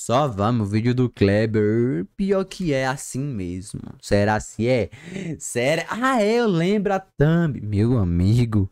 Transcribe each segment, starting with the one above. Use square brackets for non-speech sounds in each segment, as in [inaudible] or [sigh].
só vamos, vídeo do Kleber. Pior que é assim mesmo. Será se é? Sério? Ah, é, eu lembro a thumb. Meu amigo.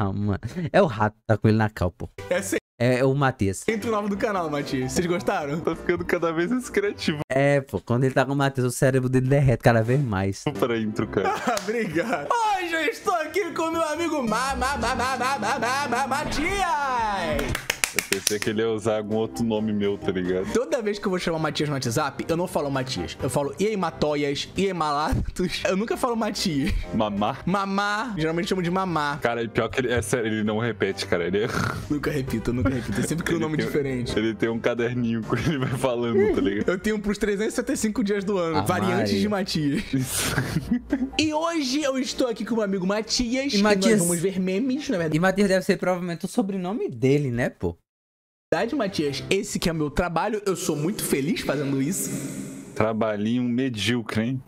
Ah, mano. É o rato, tá com ele na cal, pô. Essa É, é o Matheus. é o nome do canal, Matias. Vocês gostaram? Tá ficando cada vez mais criativo É, pô, quando ele tá com o Matheus, o cérebro dele derrete cada vez mais. pra intro, cara. Ah, [laughs] Obrigado. Hoje eu estou aqui com meu amigo Ma, Ma, Ma, Ma, Ma, Ma, Ma, Ma, Matias. Pensei que ele ia usar algum outro nome meu, tá ligado? Toda vez que eu vou chamar Matias no WhatsApp, eu não falo Matias. Eu falo e aí, Matóias, e aí, Malatos. [laughs] Eu nunca falo Matias. Mamá. Mamá, geralmente chamo de mamá. Cara, e pior que ele. É sério, ele não repete, cara. Ele, é- Nunca repito, eu nunca repito. Eu sempre crio um nome tem- diferente. Ele tem um caderninho que ele vai falando, tá ligado? Eu tenho pros 375 dias do ano, Ah, variantes Maria. de Matias. Isso. E hoje eu estou aqui com o meu amigo Matias. E Matias- nós vamos ver memes, na verdade. E Matheus deve ser provavelmente o sobrenome dele, né, pô? Verdade, Matias, esse que é o meu trabalho, eu sou muito feliz fazendo isso. Trabalhinho medíocre, hein?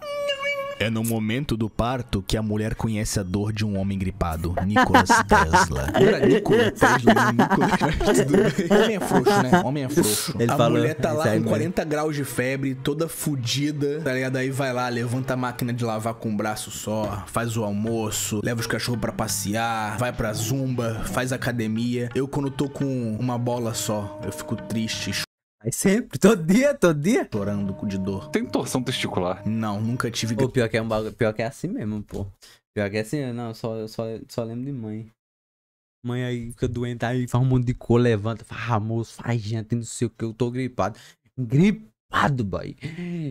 É no momento do parto que a mulher conhece a dor de um homem gripado. Nicolas Tesla. [laughs] Era Nicolas Tesla, não, Nicolas. [laughs] Homem é frouxo, né? Homem é frouxo. Ele a falou mulher tá lá com mesmo. 40 graus de febre, toda fudida, tá ligado? Aí vai lá, levanta a máquina de lavar com um braço só, faz o almoço, leva os cachorros pra passear, vai pra zumba, faz academia. Eu, quando tô com uma bola só, eu fico triste, Aí sempre, [laughs] todo dia, todo dia. chorando de dor. Tem torção testicular. Não, nunca tive O pior que é um bagulho, pior que é assim mesmo, pô. Pior que é assim, não, só, eu só, só lembro de mãe. Mãe aí fica doente, aí faz um monte de cor, levanta, faz almoço, faz janta, e não sei o que, eu tô gripado. Gripado, boy.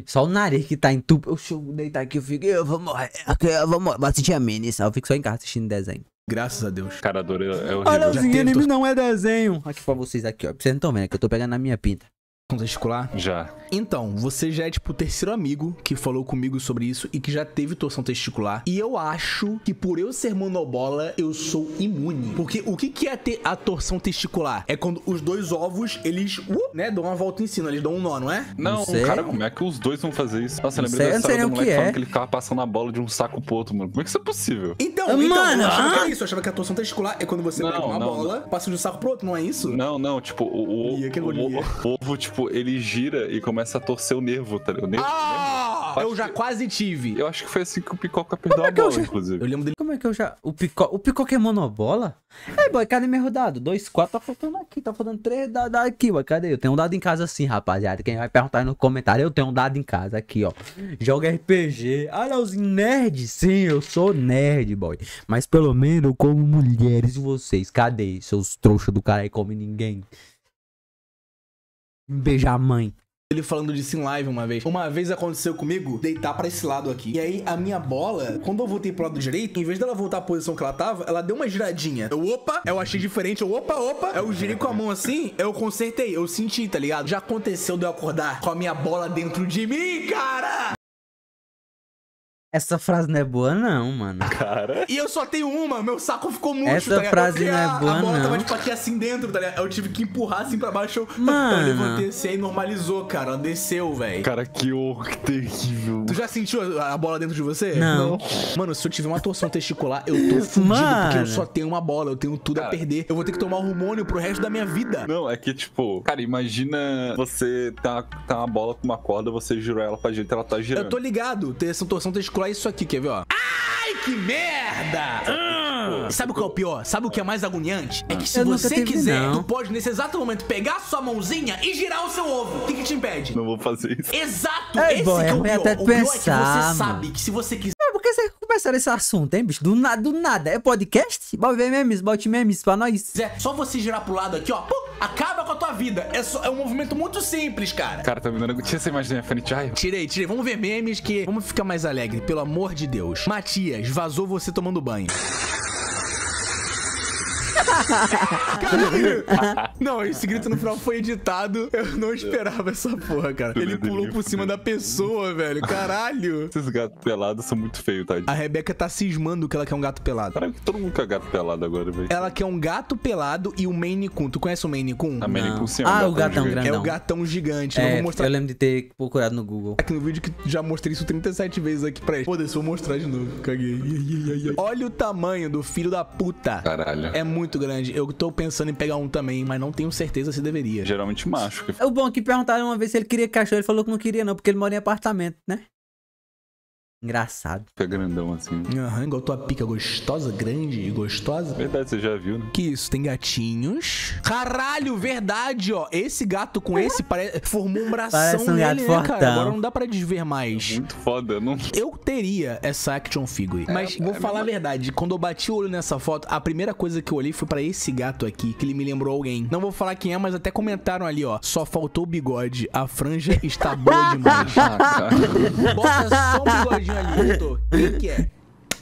Só o nariz que tá entupido. Eu chego deitar aqui, eu fico, eu vou morrer, eu vou morrer. Vou assistir a mini, eu fico só em casa assistindo desenho. Graças a Deus. Cara, a dor é, é horrível. Olha, os tor- não é desenho. Aqui pra vocês aqui, ó. Vocês não estão vendo, que eu tô pegando na minha pinta. Testicular? Já. Então, você já é tipo o terceiro amigo que falou comigo sobre isso e que já teve torção testicular. E eu acho que por eu ser monobola, eu sou imune. Porque o que, que é ter a torção testicular? É quando os dois ovos, eles, uh, né, dão uma volta em cima, eles dão um nó, não é? Não, sei. cara, como é que os dois vão fazer isso? Nossa, Não não sei história do o moleque que falando é. que ele ficava passando a bola de um saco pro outro, mano. Como é que isso é possível? Então, Ah, então, mano, eu achava que ah! era isso. Eu achava que a torção testicular é quando você Não, pega uma não, bola, passa de um saco pro outro, não é isso? Não, não, tipo, o, o, que o, o ovo, tipo, ele gira e começa a torcer o nervo, tá ligado? O nervo, Ah! Acho Eu já que- quase tive. Eu acho que foi assim que o Picoca perdeu a que eu bola, já- inclusive. Eu lembro dele. Como é que eu já. O pico... o picoque é monobola? É, boy, cadê meu dado? 2, 4, tá faltando aqui, tá faltando 3 dados aqui, boy. Cadê? Eu tenho um dado em casa sim, rapaziada. Quem vai perguntar aí no comentário, eu tenho um dado em casa aqui, ó. Joga RPG. Ah, Leozinho, nerd? Sim, eu sou nerd, boy. Mas pelo menos eu como mulheres e vocês. Cadê? Seus trouxas do cara aí come ninguém. Beijar a mãe. Ele falando disso em live uma vez. Uma vez aconteceu comigo deitar pra esse lado aqui. E aí a minha bola, quando eu voltei pro lado direito, em vez dela voltar à posição que ela tava, ela deu uma giradinha. Eu, opa, eu achei diferente. Eu, opa, opa. Eu girei com a mão assim, eu consertei. Eu senti, tá ligado? Já aconteceu de eu acordar com a minha bola dentro de mim, cara! Essa frase não é boa, não, mano. Cara, E eu só tenho uma, meu saco ficou murcho, Essa tá ligado? frase não é a- boa, A bola não. tava tipo aqui assim dentro, tá ligado? Eu tive que empurrar assim pra baixo. Eu, Mano. eu levantei assim, aí normalizou, cara. Ela desceu, velho. cara, que horror, que terrível. Tu já sentiu a a bola dentro de você? Não. Mano, se eu tiver uma torção testicular, eu tô fudido, Mano. porque eu só tenho uma bola, eu tenho tudo a Cara. perder. Eu vou ter que tomar hormônio pro resto da minha vida. Não, é que, tipo, cara, imagina você tá, tá uma bola com uma corda, você girou ela pra direita, ela tá girando. Eu tô ligado, ter essa torção testicular é isso aqui, quer ver, ó? Ai, que merda! Ah! Sabe o que é o pior? Sabe o que é mais agoniante? É que se Eu você quiser, não. tu pode nesse exato momento pegar a sua mãozinha e girar o seu ovo. O que, que te impede? Não vou fazer isso. Exato! Ei, esse boy, que é é o ruim pior. até o pior é que pensar, você sabe mano. que se você quiser começaram esse assunto, hein, bicho? Do nada, do nada. É podcast? Bora ver memes, bote memes pra nós. só você girar pro lado aqui, ó, pum, acaba com a tua vida. É, só, é um movimento muito simples, cara. Cara, tá me dando. Tira essa imagem da minha frente. Ai, Tirei, tirei. Vamos ver memes que. Vamos ficar mais alegre, pelo amor de Deus. Matias, vazou você tomando banho. Caralho! Não, esse grito no final foi editado. Eu não esperava essa porra, cara. Ele pulou por cima da pessoa, velho. Caralho! [laughs] Esses gatos pelados são muito feios, tá? A Rebeca tá cismando que ela quer um gato pelado. Caralho, que todo mundo quer gato pelado agora, velho. Ela quer um gato pelado e o Maine Coon. Tu conhece o Maine Coon? A Maine. Coon sim, é Ah, o gatão grande. É o gatão gigante. eu É, vou mostrar eu lembro de ter procurado no Google. aqui no vídeo que já mostrei isso 37 vezes aqui pra ele. Foda-se, vou mostrar de novo. Caguei. Olha o tamanho do filho da puta. Caralho. É muito grande. Eu tô pensando em pegar um também, mas não tenho certeza se deveria. Geralmente macho. Que... O bom é que perguntaram uma vez se ele queria cachorro. Ele falou que não queria, não, porque ele mora em apartamento, né? Engraçado. Fica grandão assim. Aham, igual tua pica gostosa, grande e gostosa. Verdade, você já viu, né? Que isso, tem gatinhos. Caralho, verdade, ó. Esse gato com esse pare... formou um bração Parece um gato nele, né, cara? Agora não dá pra desver mais. Muito foda. Não... Eu teria essa action figure. Mas vou falar a verdade, quando eu bati o olho nessa foto, a primeira coisa que eu olhei foi pra esse gato aqui, que ele me lembrou alguém. Não vou falar quem é, mas até comentaram ali, ó. Só faltou o bigode. A franja está boa [laughs] demais. Ah. Bota só um bigodinho ali, doutor. Quem que é?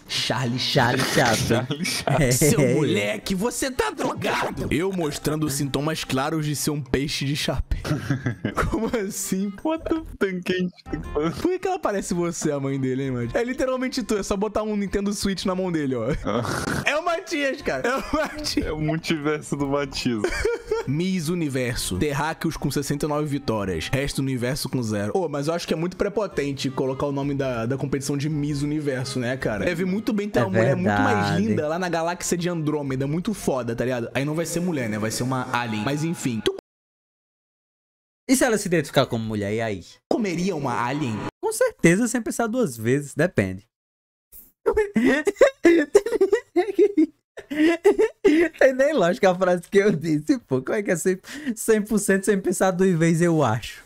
Charlie Charlie Chaplin. Charlie Chaplin. Seu moleque, você tá drogado! Eu mostrando sintomas claros de ser um peixe de chapéu. [laughs] Como assim? What the fazer. Por que, que ela parece você, a mãe dele, hein, mano? É literalmente tu, é só botar um Nintendo Switch na mão dele, ó. [laughs] É o Matias, cara. É o Matias. É o multiverso do batismo. [laughs] Miss Universo. Terráqueos com 69 vitórias. Resto do universo com zero. Pô, mas eu acho que é muito prepotente colocar o nome da, da competição de Miss Universo, né, cara? Deve muito bem ter É uma mulher muito mais linda lá na galáxia de Andrômeda. Muito foda, tá ligado? Aí não vai ser mulher, né? Vai ser uma alien. Mas enfim. Tu E se ela se identificar como mulher, e aí? comeria uma alien? Com certeza, sem pensar duas vezes. Depende. [laughs] [laughs] Tem nem lógica a frase que eu disse, pô. Como é que é 100%, 100% sem pensar duas vezes, eu acho?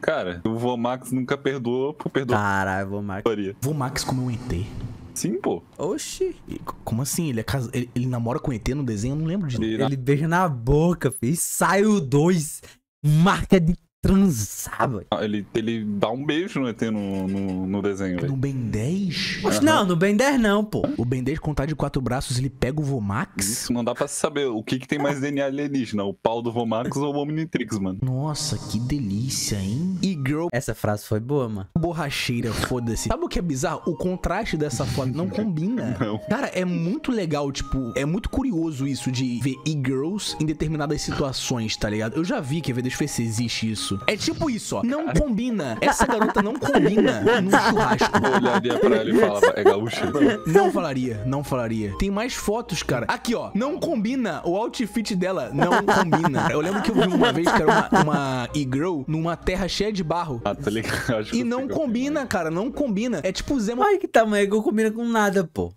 Cara, o Vomax nunca perdoou por perdoar. Caralho, vou marcar. Vou Max comer um ET. Sim, pô. Oxi. Como assim? Ele, é casa... ele, ele namora com ET no desenho? Eu não lembro de Ele- Ele beija na boca, filho. E sai o dois. Marca de transar, velho. Ele, ele dá um beijo no ET no, no, no desenho, No. Ben 10? Oxe, Não, no Ben 10 não, pô. O Ben 10 contar de quatro braços, ele pega o Vomax? Isso não dá pra saber o que, que tem mais DNA alienígena, o pau do Vomax ou o Omnitrix, mano. Nossa, que delícia, hein? E girl Essa frase foi boa, mano. borracheira, foda-se. Sabe o que é bizarro? O contraste dessa foto não combina. [laughs] Não. Cara, é muito legal, tipo, é muito curioso isso de ver e-girls em determinadas situações, tá ligado? Eu já vi, quer ver, deixa eu ver se existe isso. É tipo isso, ó. Não combina. Essa garota não combina [laughs] num churrasco. Eu olharia pra ela e falava, é gaúcha? [laughs] Não falaria, não falaria. Tem mais fotos, cara. Aqui, ó. Não combina. O outfit dela não combina. Eu lembro que eu vi uma vez que era uma, uma e-girl numa terra cheia de barro. Ah, tá ligado? [laughs] E não é. combina, cara. Não combina. É tipo Zema Ai, que tamanho que eu combina com nada, pô.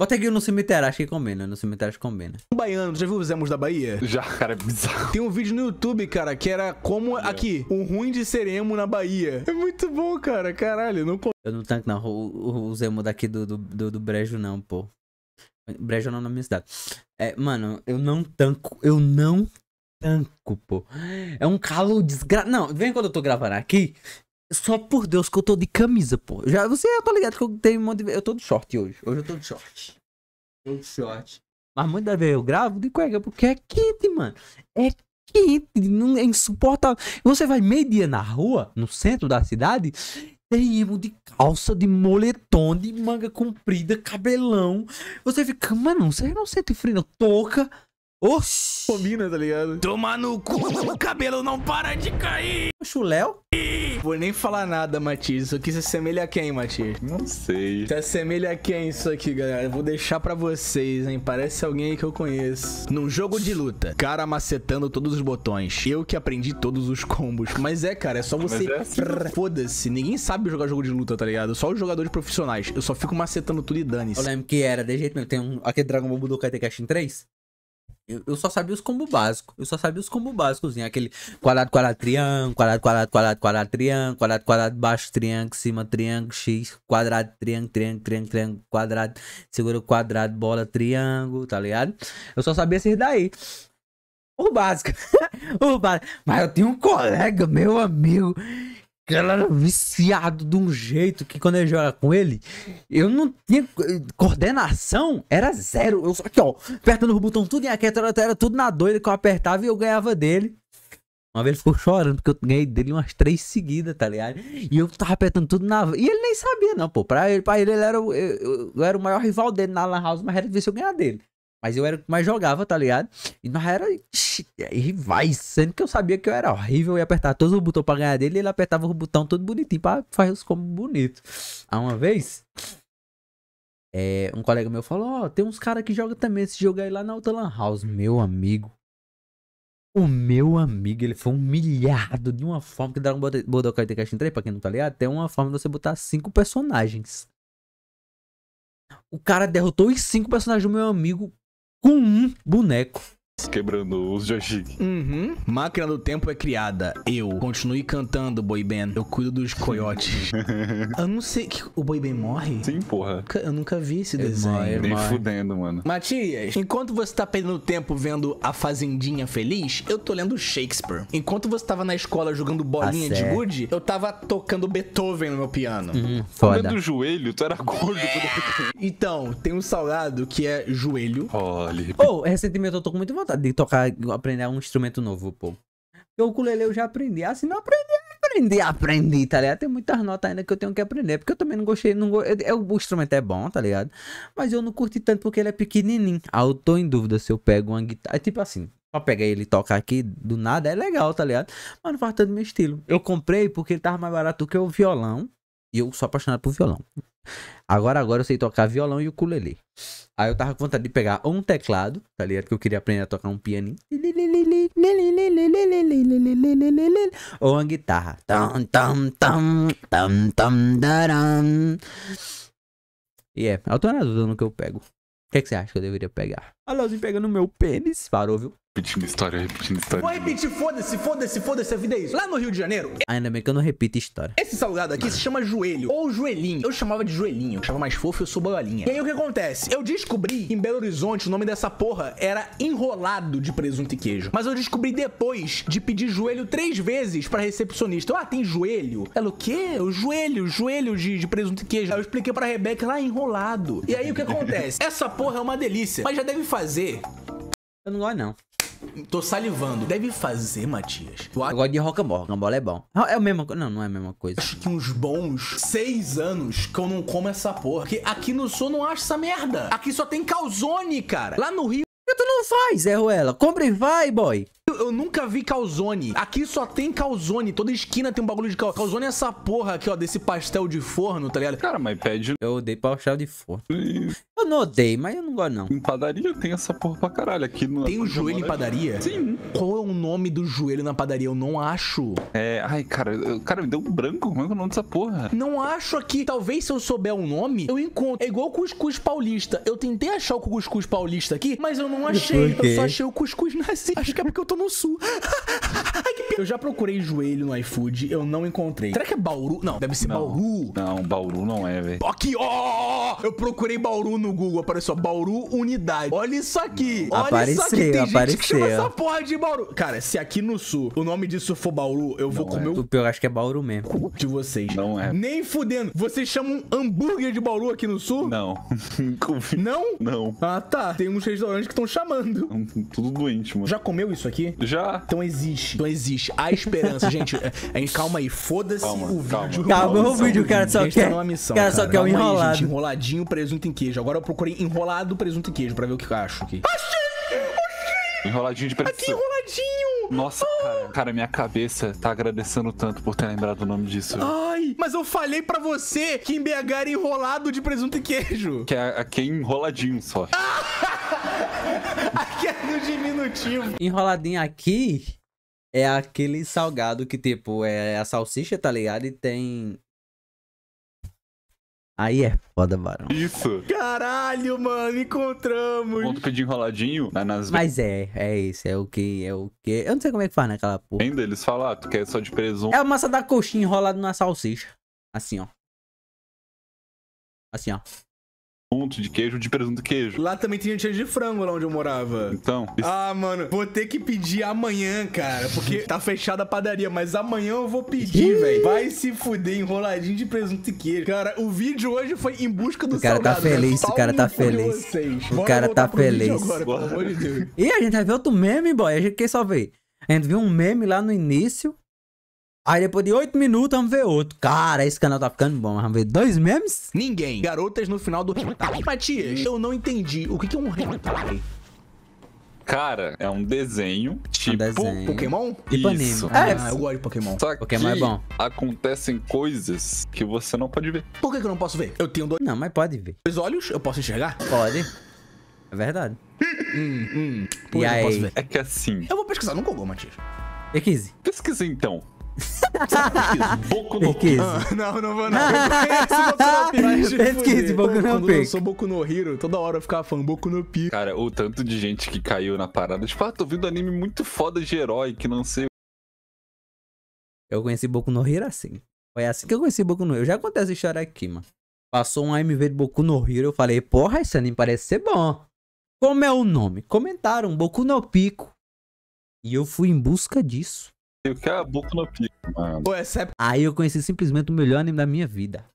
Bota aqui no cemitério, acho que combina. No cemitério acho que combina. baiano. Tu já viu os Zemos da Bahia? Já, cara, é bizarro. Tem um vídeo no YouTube, cara, que era como aqui, o ruim de ser emo na Bahia. É muito bom, cara. Caralho, não Eu não tanco, não. O, o, o Zemo daqui do, do, do, do Brejo, não, pô. Brejo não na minha cidade. É, mano, eu não tanco. Eu não tanco, pô. É um calor desgra... Não, vem quando eu tô gravando aqui. Só por Deus que eu tô de camisa, pô. Já, você tá ligado que eu tenho um monte de... Eu tô de short hoje. Hoje eu tô de short. Tô de short. Mas muitas vezes eu gravo de cueca porque é quente, mano. É quente, não é insuportável. Você vai meio dia na rua, no centro da cidade, tem emo de calça, de moletom, de manga comprida, cabelão. Você fica, mano, você não sente frio, não? Toca. Oxi. combina, tá ligado? Toma no cu, o cabelo não para de cair. Oxe, o Léo? Vou nem falar nada, Matias. Isso aqui se assemelha a quem, Matias? Não sei. Se assemelha a quem isso aqui, galera? Eu vou deixar pra vocês, hein? Parece alguém aí que eu conheço. Num jogo de luta, cara macetando todos os botões. Eu que aprendi todos os combos. Mas é, cara, é só você. É assim. Foda-se. Ninguém sabe jogar jogo de luta, tá ligado? Só os jogadores profissionais. Eu só fico macetando tudo e Eu dane-se. lembro que era de jeito mesmo. Tem um, aquele Dragon Ball Budokai Tenkaichi 3. Eu, eu só sabia os combos básicos. Eu só sabia os combos básicos. Aquele quadrado, quadrado, triângulo, quadrado, quadrado, quadrado, quadrado, triângulo, quadrado, quadrado, baixo, triângulo, cima, triângulo, X, quadrado, triângulo, triângulo, triângulo, triângulo, quadrado, segura o quadrado, bola, triângulo, tá ligado? Eu só sabia esses daí. O básico. [laughs] o básico. Mas eu tinha um colega, meu amigo. Ela era viciado de um jeito que quando eu jogava com ele, eu não tinha coordenação, era zero. Eu só aqui, ó, apertando o botão tudo em aqui, era, tudo na doida que eu apertava e eu ganhava dele. Uma vez ele ficou chorando porque eu ganhei dele umas três seguidas, tá ligado? E eu tava apertando tudo na. E ele nem sabia, não, pô. Pra ele, pra ele, ele era, eu, eu- eu era o maior rival dele na Lan House, mas era difícil eu ganhar dele. Mas eu era o que mais jogava, tá ligado? E nós era rivais, sendo que eu sabia que eu era horrível e apertar todos os botões pra ganhar dele, e ele apertava o botão todo bonitinho pra fazer os combos bonitos. Aí uma vez, é, um colega meu falou: Ó, tem uns caras que jogam também esse jogo aí lá na outra Lan House. Meu amigo. O meu amigo, ele foi humilhado de uma forma que Dragon Ball Budokai Tenkaichi 3, pra quem não tá ligado, tem uma forma de você botar cinco personagens. O cara derrotou os cinco personagens do meu amigo com um boneco. Quebrando os joystick. Uhum. Máquina do tempo é criada. Eu. Continue cantando, boy band. Eu cuido dos coiotes. [laughs] eu não sei que o boy band morre. Sim, porra. Nunca- Eu nunca vi esse Ele desenho. morre, Nem morre. fudendo, mano. Matias, enquanto você tá perdendo tempo vendo a Fazendinha Feliz, eu tô lendo Shakespeare. Enquanto você tava na escola jogando bolinha de gude, eu tava tocando Beethoven no meu piano. Hum, Foda. do joelho, tu era gordo. Então, tem um salgado que é joelho. Olha, Ô, recentemente eu tô com muita vontade de tocar, aprender um instrumento novo, pô. Porque o ukulele eu já aprendi. Assim, não aprendi, aprendi, aprendi, tá ligado? Tem muitas notas ainda que eu tenho que aprender. Porque eu também não gostei, não go... eu- eu- o instrumento é bom, tá ligado? Mas eu não curti tanto porque ele é pequenininho. Aí eu tô em dúvida se eu pego uma guitarra. É tipo assim, só pegar ele e tocar aqui do nada é legal, tá ligado? Mas não faz tanto meu estilo. Eu comprei porque ele tava mais barato que o violão. E eu sou apaixonado por violão. Agora, agora eu sei tocar violão e ukulele. Aí eu tava com vontade de pegar um teclado, tá ligado? Que eu queria aprender a tocar um pianinho. Ou uma guitarra. E é, eu tô na dúvida no que eu pego. O que, é que você acha que eu deveria pegar? A Leozinho pega no meu pênis. Parou, viu? Repetindo história, repetindo história. Vou repetir, foda-se, foda-se, foda-se, a vida é isso. Lá no Rio de Janeiro, Ainda bem que eu não repito história. esse salgado aqui se chama joelho ou joelhinho. Eu chamava de joelhinho, eu achava mais fofo, eu sou boiolinha. E aí o que acontece? Eu descobri que em Belo Horizonte o nome dessa porra era enrolado de presunto e queijo. Mas eu descobri depois de pedir joelho três vezes pra recepcionista. Eu, Ah, tem joelho? Ela, o quê? O joelho, joelho de, de presunto e queijo. Aí eu expliquei pra Rebeca lá, enrolado. E aí o que acontece? Essa porra é uma delícia, mas já deve fazer. Eu não gosto, não. Tô salivando. Deve fazer, Matias. Eu Eu gosto de rocambole. Rocambole é bom. É a mesma coisa. Não, não é a mesma coisa. acho que uns bons seis anos que eu não como essa porra. Porque aqui no sul eu não acho essa merda. Aqui só tem calzone, cara. Lá no Rio Por que tu não faz, Zé Ruela? Compra e vai, boy. Eu, nunca vi calzone. Aqui só tem calzone. Toda esquina tem um bagulho de calzone. Calzone é essa porra aqui, ó, desse pastel de forno, tá ligado? Cara, mas pede Eu odeio pastel de forno. Eu não odeio, mas eu não gosto, não. em padaria, tem essa porra pra caralho. Aqui no. Tem o joelho em padaria? Sim. Qual é o nome do joelho na padaria? Eu não acho. É. Ai, cara, eu- cara, me deu um branco. Como é que é o nome dessa porra? Não acho aqui. Talvez se eu souber o nome, eu encontro. É igual o cuscuz paulista. Eu tentei achar o cuscuz paulista aqui, mas eu não [laughs] achei. Eu só achei o cuscuz nazi. Acho que é porque eu tô no sul. [laughs] Ai, que pena. Eu já procurei joelho no iFood, eu não encontrei. Será que é Bauru? Não, deve ser Não. Bauru. Não, Bauru não é, velho. Aqui, ó! Eu procurei Bauru no Google, apareceu Bauru Unidade. Olha isso aqui. Olha isso aqui. Apareceu, Tem gente que chama apareceu. essa porra de Bauru. Cara, se aqui no sul o nome disso for Bauru, eu vou Não comer é. o pior, acho que é Bauru mesmo. de vocês. Não é. Nem fudendo. Vocês chamam hambúrguer de Bauru aqui no sul? Não. [laughs] Não? Não. Ah, tá. Tem uns restaurantes que estão chamando. Tudo doente, mano. Já comeu isso aqui? Já. Então existe. Então existe. A esperança, [laughs] gente. É, é, calma aí. Foda-se Calma, o calma. vídeo. Calma, o vídeo, cara só A gente tá quer- numa missão, o cara só quer o Calma aí, enrolado. gente. Enroladinho, presunto em queijo. Agora eu procurei enrolado presunto em queijo pra ver o que eu acho aqui. Enroladinho de Que pressão. enroladinho! Nossa, cara. Cara, minha cabeça tá agradecendo tanto por ter lembrado o nome disso. Ai, mas eu falei pra você que em BH era enrolado de presunto e queijo. Que é, aqui é enroladinho só. [laughs] Aqui é no diminutivo. Enroladinho aqui é aquele salgado que, tipo, é a salsicha, tá ligado? E tem. Aí é foda, barão. Isso. Caralho, mano, encontramos. Quando pedir enroladinho, né, nas Mas é, é isso, é o que, é o que. Eu não sei como é que faz naquela porra. vendas, eles falam, ah, tu quer só de presunto. É a massa da coxinha enrolada na salsicha. Assim, ó. Assim, ó. Ponto de queijo, de presunto e queijo. Lá também tinha cheio de frango lá onde eu morava. Então, isso- Ah, mano, vou ter que pedir amanhã, cara. Porque tá fechada a padaria, mas amanhã eu vou pedir, velho. Vai se fuder, enroladinho de presunto e queijo. Cara, o vídeo hoje foi em busca do O cara tá salgado, né? feliz, o cara tá de feliz. O cara tá vídeo feliz. Agora, pelo amor de Deus. E a gente vai ver outro meme, boy. A gente quer só ver. A gente viu um meme lá no início. Aí depois de 8 minutos, vamos ver outro. Cara, esse canal tá ficando bom. Vamos ver dois memes? Ninguém. Garotas no final do. Matias, eu não entendi. O que que é um hentai? cara, é um desenho tipo. desenho. Pokémon? Tipo anime. Isso. É, Ah, eu gosto de Pokémon. Só que Pokémon é bom. acontecem coisas que você não pode ver. Por que, que eu não posso ver? Eu tenho dois Não, mas pode ver. olhos, eu posso enxergar? Pode. É verdade. Hum, hum. Por E aí? ver? É que assim. Eu vou pesquisar no Google, Matias. E 15. Pesquisa então. Boku no E 15. Ah, não, não vou não. [laughs] Eu conheço Boku no Pico. Pesquise Quando lançou Boku no Hero, toda hora eu ficava falando Boku no Pico. Cara, o tanto de gente que caiu na parada. Tipo, ah, tô vendo anime muito foda de herói que não sei. Eu conheci Boku no Hero assim. Foi assim que eu conheci Boku no Hero. Eu já contei essa história aqui, mano. Passou um AMV de Boku no Hero. Eu falei, porra, esse anime parece ser bom. Como é o nome? Comentaram, Boku no Pico. E eu fui em busca disso. O que é Boku no Pico, mano. Pô, essa época Aí eu conheci simplesmente o melhor anime da minha vida.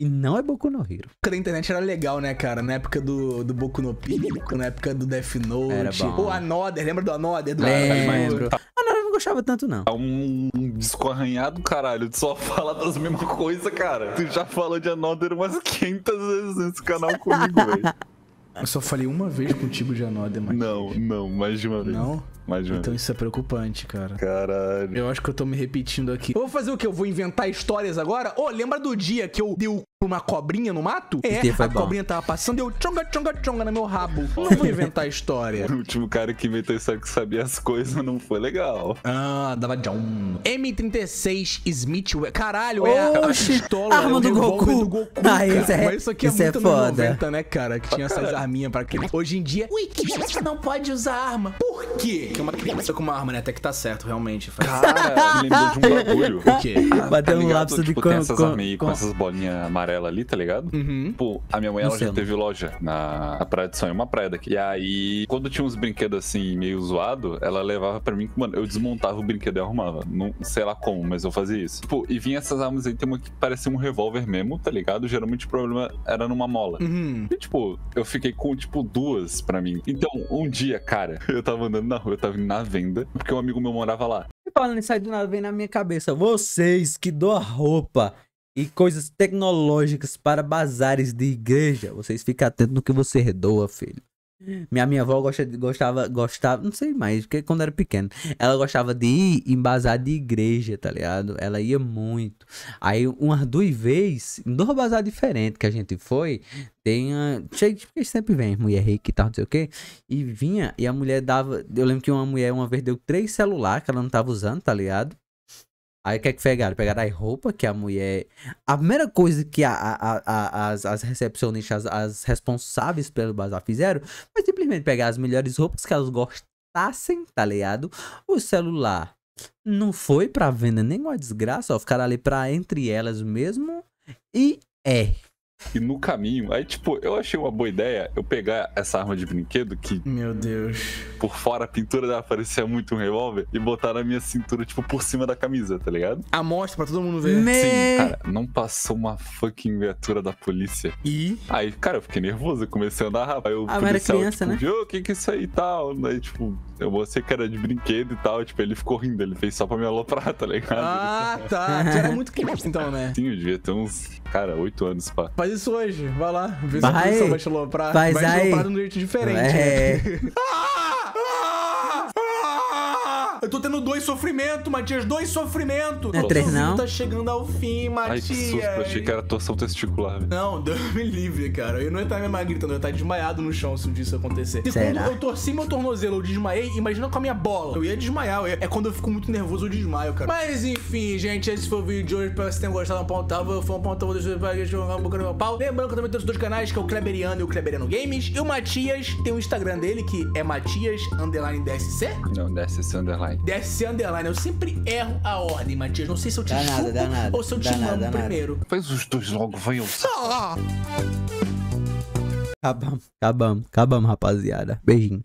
E não é Boku no Hero. da internet era legal, né, cara? Na época do, do Boku no Pico, na época do Death Note. Era bom. Pô, Another, lembra do Another? Do Lembro. Ah, não, eu não gostava tanto, não. É um disco arranhado, caralho. Tu só [laughs] fala das mesmas coisas, cara. Tu já falou de Another umas 500 vezes nesse canal comigo, velho. [laughs] Eu só falei uma vez contigo de Another, mas... Não, não, mais de uma vez. Não? Mais de uma Então vez. isso é preocupante, cara. Caralho. Eu acho que eu tô me repetindo aqui. Eu vou fazer o quê? Eu vou inventar histórias agora? Ô, lembra do dia que eu dei o pra uma cobrinha no mato? É, a bom. cobrinha tava passando e eu tchonga, tchonga, tchonga no meu rabo. Eu não vou inventar história. [laughs] O último cara que inventou isso que sabia as coisas não foi legal. Ah, dava John. M36 Smith. Caralho, é a- pistola, arma é do Goku. do Goku. Ah, cara. isso é- Mas isso aqui é isso é muito anos foda. 90, né, cara? Que tinha essas arminhas pra criança. Hoje em dia, ui, que você não pode usar arma. Por quê? Porque uma criança com uma arma, né? Até que tá certo, realmente. Faz... Cara, me lembrou de um [laughs] bagulho. O quê? Bateu um ligado? lápis de tipo, com, tem essas com- armas aí com, com- essas bolinhas amarelas ali, tá ligado? Uhum. Tipo, a minha mãe ela já teve loja na, na Praia de Sonho, uma praia daqui. E aí, quando tinha uns brinquedos assim, meio zoado, ela levava pra mim, mano, eu desmontava o brinquedo e arrumava. Não sei lá como, mas eu fazia isso. Tipo, e vinha essas armas aí, tem uma que parecia um revólver mesmo, tá ligado? Geralmente o problema era numa mola. Uhum. E, tipo, eu fiquei com, tipo, duas pra mim. Então, um dia, cara, [laughs] eu tava andando na rua, eu tava indo na venda, porque um amigo meu morava lá. E falando isso aí do nada vem na minha cabeça. Vocês que doam roupa e coisas tecnológicas para bazares de igreja, vocês ficam atentos no que você doa, filho. Minha minha avó gosta gostava, gostava, não sei mais, porque quando era pequeno, ela gostava de ir em bazar de igreja, tá ligado? Ela ia muito. Aí, umas duas vezes, em dois bazar diferentes que a gente foi, tem a. Porque sempre vem mulher rica e tal, não sei o quê. E vinha, e a mulher dava. Eu lembro que uma mulher uma vez deu três celulares que ela não tava usando, tá ligado? Aí o que é que pegaram? Pegaram as roupas que a mulher. A primeira coisa que a, a- a- as, as recepcionistas, as, as responsáveis pelo bazar fizeram foi simplesmente pegar as melhores roupas que elas gostassem, tá ligado? O celular não foi pra venda nenhuma desgraça, ó. Ficaram ali pra entre elas mesmo. E é. E no caminho, aí, tipo, eu achei uma boa ideia eu pegar essa arma de brinquedo que Meu Deus. por fora a pintura dela parecia muito um revólver e botar na minha cintura, tipo, por cima da camisa, tá ligado? Amostra pra todo mundo ver. Me... Sim, cara, não passou uma fucking viatura da polícia. E. Aí, cara, eu fiquei nervoso, eu comecei a andar rápido. Aí o Ah, mas era policial, criança, tipo, né? viu, o que que é isso aí e tal? Aí, tipo, eu mostrei que era de brinquedo e tal, tipo, ele ficou rindo, ele fez só pra me aloprar, tá ligado? Ah, tá. Tu era muito criança então, né? Sim, eu devia ter uns, cara, oito anos, pá. Faz isso hoje, vai lá. Vê se a produção vai te aloprar. Faz vai te aloprar de um jeito diferente. É. né? [laughs] [laughs] Eu tô tendo dois sofrimentos, Matias, dois sofrimentos. Não é três, não? tá chegando ao fim, Ai, Matias. que susto, eu achei que era torção testicular, velho. Não, [laughs] Deus me livre, cara. Eu não ia estar mesmo gritando, eu ia estar desmaiado no chão se isso acontecer. Se Será? quando eu torci meu tornozelo, eu desmaiei, imagina com a minha bola. Eu ia desmaiar. eu ia- É quando eu fico muito nervoso, eu desmaio, cara. Mas enfim, gente, esse foi o vídeo de hoje. Espero que vocês tenham gostado. Um ponto, foi um deixar pra gente jogar um boca no meu pau. Lembrando que eu também tenho os dois canais, que é o Kleberiano e o Kleberiano Games. E o Matias tem o Instagram dele, que é Matias Underline DSC. Não, desce esse underline. DSC Underline. Eu sempre erro a ordem, Matias. Não sei se eu te Dá nada, chupo dá nada. ou se eu te Dá nada, dá nada. primeiro. Faz os dois logo, vai, eu! Acabamos, acabamos, acabamos, rapaziada. Beijinho.